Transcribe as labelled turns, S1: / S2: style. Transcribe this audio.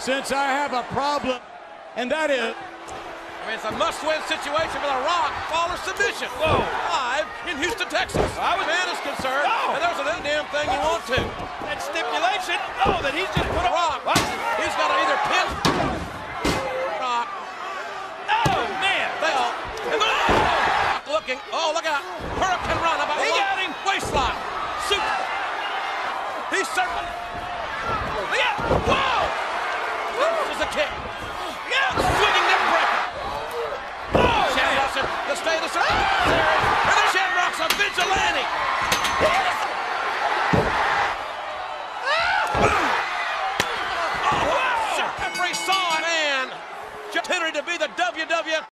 S1: since I have a problem, and that is. I
S2: mean, it's a must-win situation for The Rock. Fall or submission.
S3: Whoa.
S2: Live in Houston, Texas. I was man is concerned, No. and there's an damn thing you want to.
S3: That stipulation. Oh, that he's just put The a Rock.
S2: He's got to either pin Rock
S3: Oh, man.
S2: fell. And the Rock looking. Oh, look out. Hurricane run about He one got him. waistline.
S3: Super.
S2: He's certainly kick.
S3: Yeah,
S2: swinging neck breaker.
S3: Oh, Sham
S2: the status of oh, and the Sham a vigilante. Oh, wow. Referee saw it and to be the WWF.